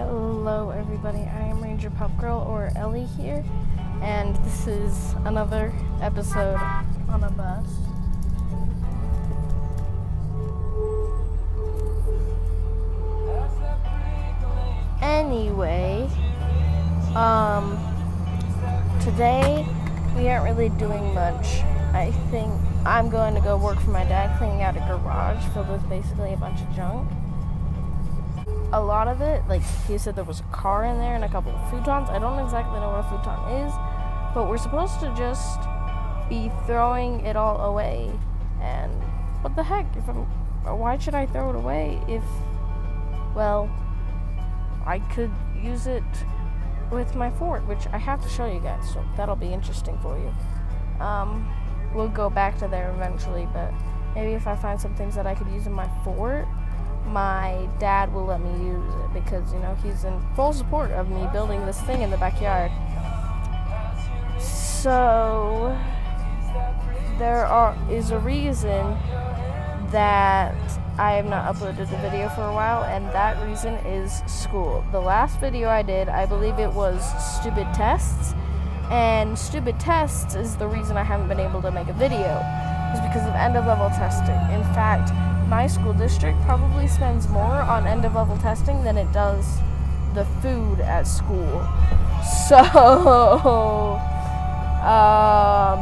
Hello, everybody. I am RangerPup Girl or Ellie here, and this is another episode on a bus. Anyway, um, today we aren't really doing much. I think I'm going to go work for my dad cleaning out a garage filled with basically a bunch of junk a lot of it, like he said there was a car in there and a couple of futons. I don't exactly know what a futon is, but we're supposed to just be throwing it all away. And what the heck? If I'm, why should I throw it away if, well, I could use it with my fort, which I have to show you guys, so that'll be interesting for you. Um, we'll go back to there eventually, but maybe if I find some things that I could use in my fort, my dad will let me use it because, you know, he's in full support of me building this thing in the backyard. So, there are, is a reason that I have not uploaded a video for a while, and that reason is school. The last video I did, I believe it was stupid tests, and stupid tests is the reason I haven't been able to make a video, is because of end of level testing. In fact, my school district probably spends more on end of level testing than it does the food at school. So, um,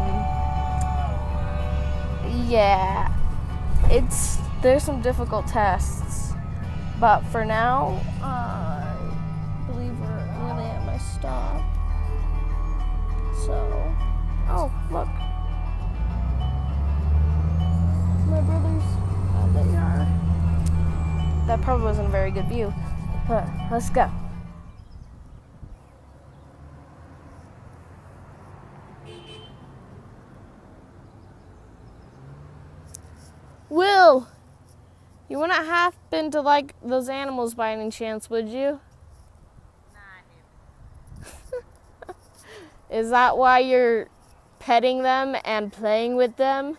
yeah, it's there's some difficult tests, but for now, I believe we're really at my stop. So, oh look, my brothers. That probably wasn't a very good view, but let's go. Will, you wouldn't happen to like those animals by any chance, would you? Is that why you're petting them and playing with them?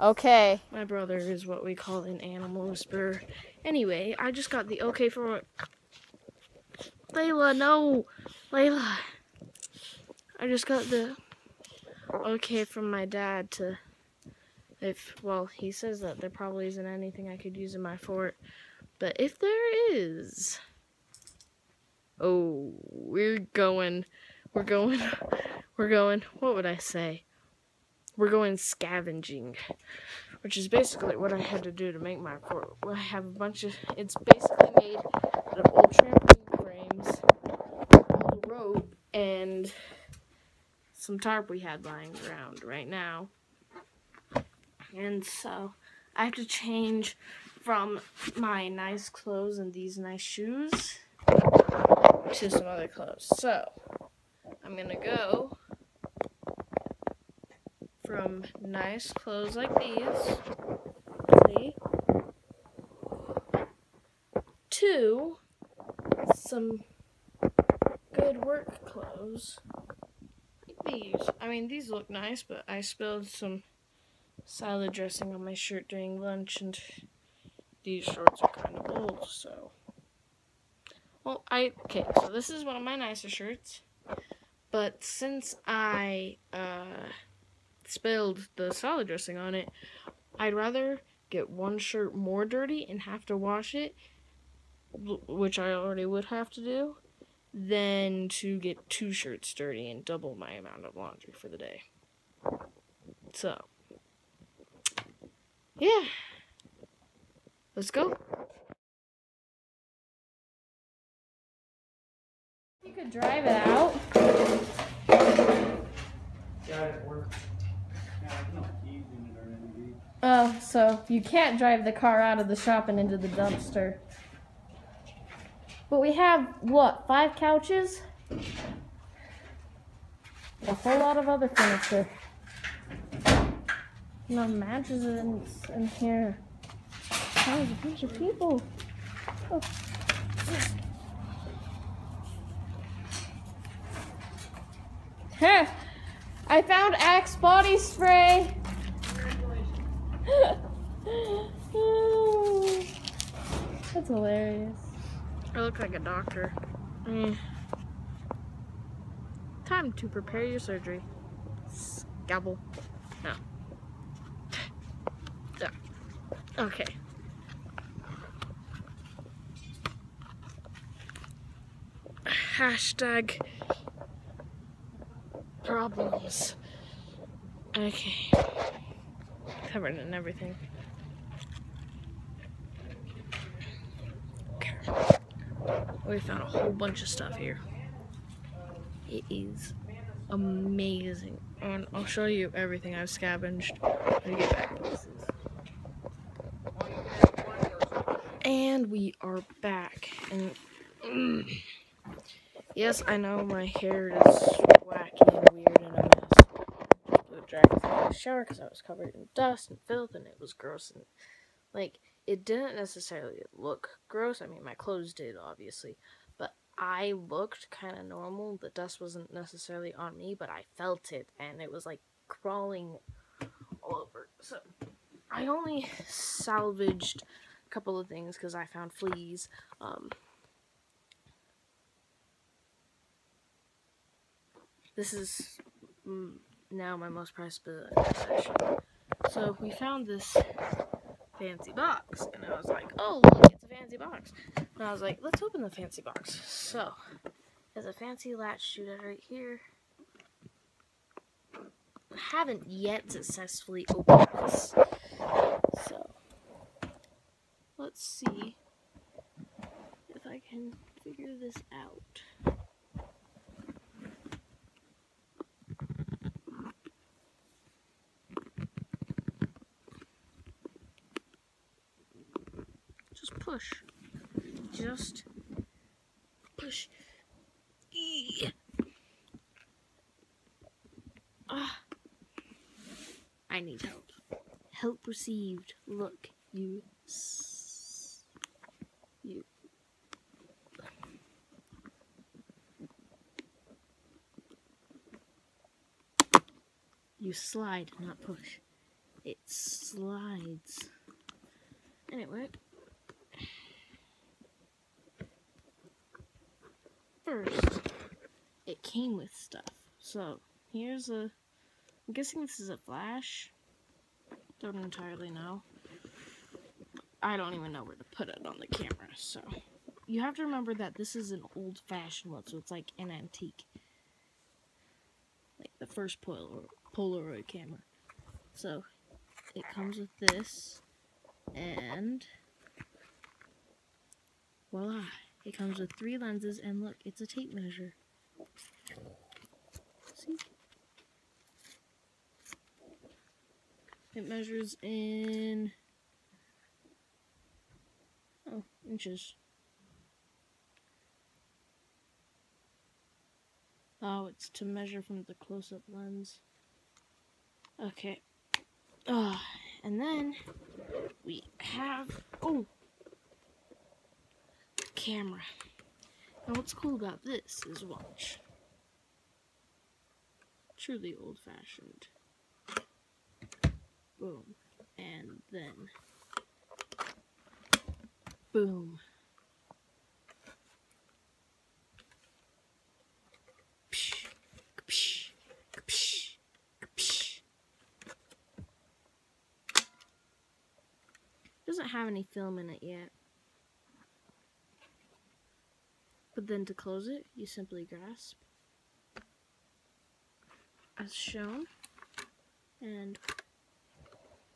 Okay. My brother is what we call an animal whisperer. Anyway, I just got the okay from Layla, no! Layla! I just got the okay from my dad to if well he says that there probably isn't anything I could use in my fort but if there is oh we're going we're going we're going what would I say we're going scavenging, which is basically what I had to do to make my fort. I have a bunch of, it's basically made out of old trampoline frames, old rope, and some tarp we had lying around right now. And so I have to change from my nice clothes and these nice shoes to some other clothes. So I'm gonna go from nice clothes like these see, to some good work clothes like these. I mean, these look nice, but I spilled some salad dressing on my shirt during lunch, and these shorts are kind of old, so. Well, I, okay, so this is one of my nicer shirts, but since I, uh, spilled the salad dressing on it, I'd rather get one shirt more dirty and have to wash it, which I already would have to do, than to get two shirts dirty and double my amount of laundry for the day. So, yeah. Let's go. You could drive it out. Yeah, it works. Oh, so you can't drive the car out of the shop and into the dumpster. But we have, what, five couches? A whole lot of other furniture. No mattresses in, in here. There's a bunch of people. Oh. Huh. I found Axe body spray. That's hilarious. I look like a doctor. Mm. Time to prepare your surgery. Scabble. No. Okay. Hashtag problems. Okay. Covered in everything. Okay. We found a whole bunch of stuff here. It is amazing. And I'll show you everything I've scavenged when get back. And we are back. And mm, yes, I know my hair is wacky and weird and a mess. The dragons in the shower because I was covered in dust and filth and it was gross and like it didn't necessarily look gross. I mean, my clothes did obviously, but I looked kind of normal. The dust wasn't necessarily on me, but I felt it and it was like crawling all over. So I only salvaged a couple of things because I found fleas. Um, this is mm, now my most prized possession. So we found this fancy box, and I was like, oh, look, it's a fancy box. And I was like, let's open the fancy box. So, there's a fancy latch shooter right here. I haven't yet successfully opened this. So, let's see if I can figure this out. Push. Just push. Ah. I need help. Help received. Look, you you. You slide, not push. It slides. Anyway. First, it came with stuff. So, here's a... I'm guessing this is a flash. Don't entirely know. I don't even know where to put it on the camera, so you have to remember that this is an old-fashioned one, so it's like an antique. Like the first Polaroid, Polaroid camera. So, it comes with this, and voila, it comes with three lenses, and look, it's a tape measure. See? It measures in Oh, inches. Oh, it's to measure from the close-up lens. Okay. Oh, and then we have, oh, camera. And what's cool about this is watch. Truly old-fashioned. Boom. And then Boom. Doesn't have any film in it yet. But then to close it, you simply grasp as shown and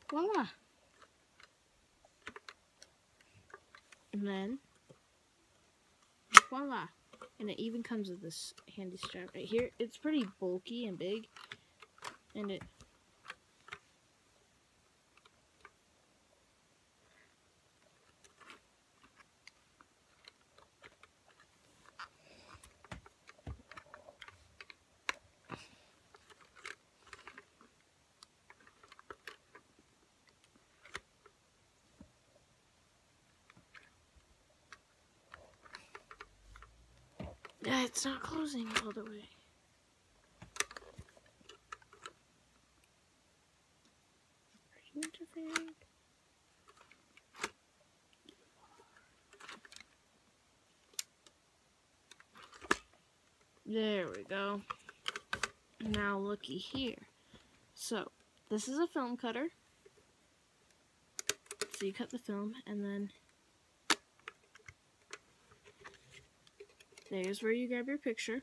voila. And then, voila. And it even comes with this handy strap right here. It's pretty bulky and big. And it Yeah, it's not closing all the way. There we go. Now looky here. So, this is a film cutter. So you cut the film and then there's where you grab your picture.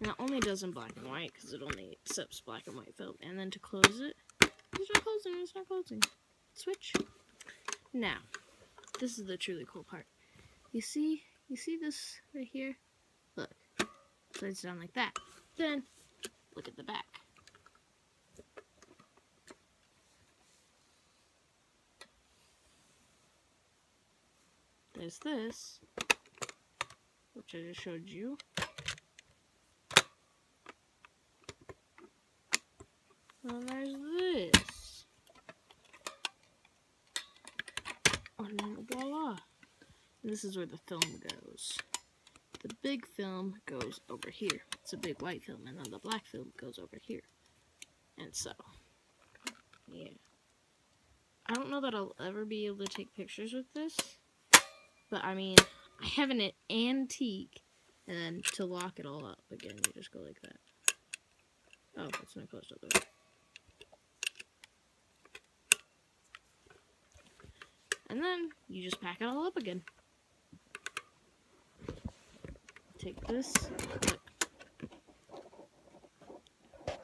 And it only does in black and white because it only accepts black and white film. And then to close it, it's not closing, it's not closing. Switch. Now, this is the truly cool part. You see, you see this right here? Look, slides down like that. Then, look at the back. There's this, which I just showed you. And there's this. Oh, and voila. And this is where the film goes. The big film goes over here. It's a big white film, and then the black film goes over here. And so, yeah. I don't know that I'll ever be able to take pictures with this. But, I mean, I have an antique. And then to lock it all up, again, you just go like that. Oh, it's not closed up there. And then you just pack it all up again. Take this.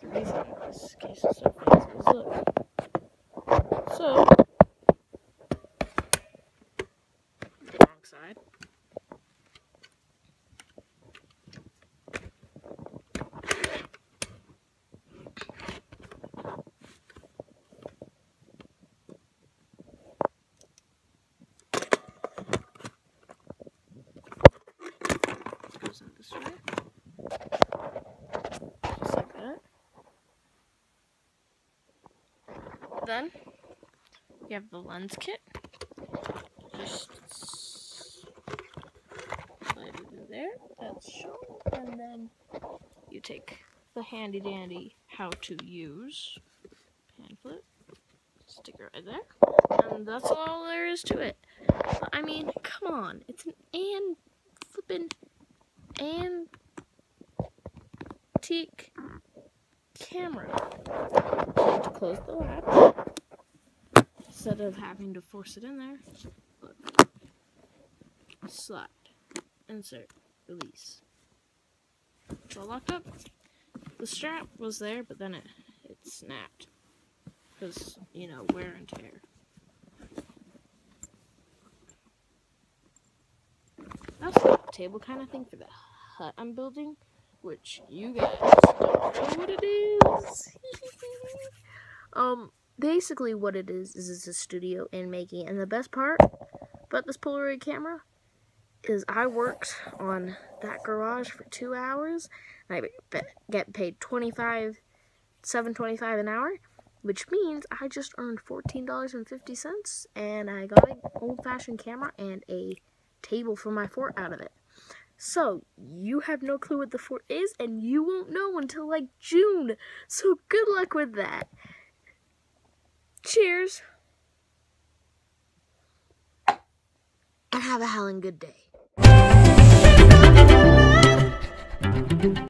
The reason this case is so is look. So, the wrong side. Then you have the lens kit. Just slide it in there. That's shown. And then you take the handy dandy how to use pamphlet. Stick it right there. And that's all there is to it. I mean, come on. It's an and flippin' antique camera. To close the latch, instead of having to force it in there, look. Slide, insert, release. It's all locked up. The strap was there, but then it, it snapped. Because, you know, wear and tear. That's a table kind of thing for the hut I'm building which you guys don't know what it is. um, basically what it is is it's a studio in making, and the best part about this Polaroid camera is I worked on that garage for two hours, and I get paid 25 725 an hour, which means I just earned $14.50, and I got an old-fashioned camera and a table for my fort out of it. So, you have no clue what the fort is, and you won't know until like June. So, good luck with that. Cheers. And have a howling good day.